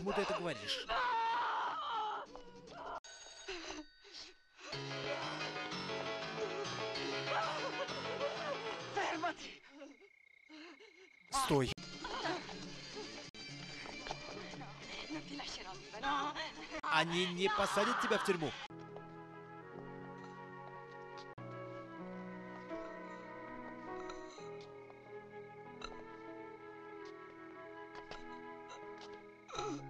Почему ты это говоришь? Стой! Они не посадят тебя в тюрьму. Oh.